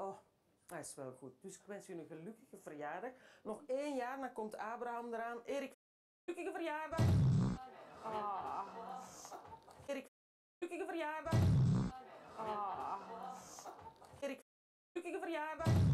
Oh, dat is wel goed. Dus ik wens jullie een gelukkige verjaardag. Nog één jaar, dan komt Abraham eraan. Erik, gelukkige verjaardag. Ah. Erik, gelukkige verjaardag. Ah. Erik, gelukkige verjaardag.